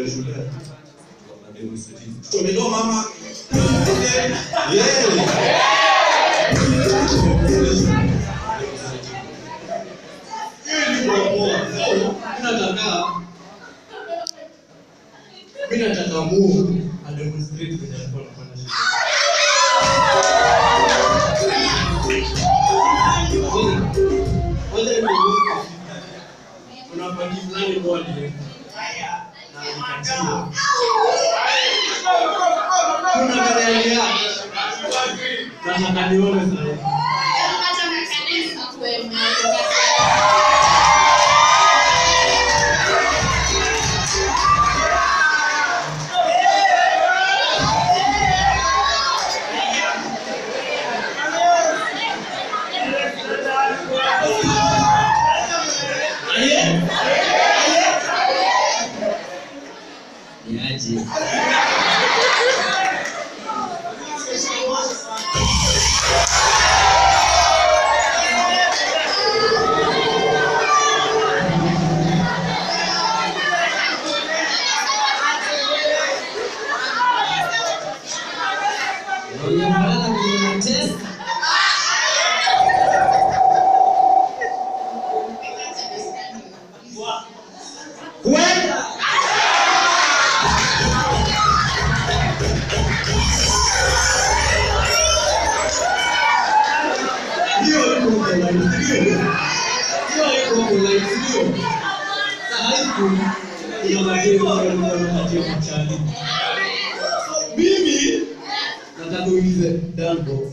demonstrate. Tumetoa mama. Mimi nataka Mungu ademonstrate kwenye alikuwa anafanya shida. Wakati fulani kwa ni Terima kasih. Tangan. Mimi nataka uulize Danbo.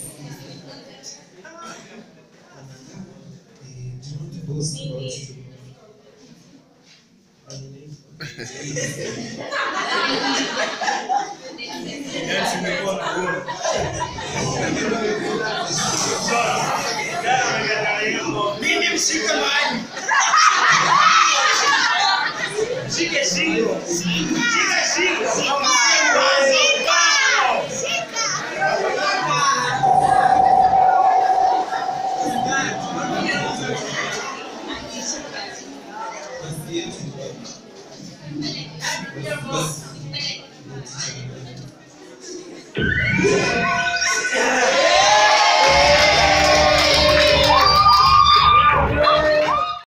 Minim Chicken Mine. Chicken Single.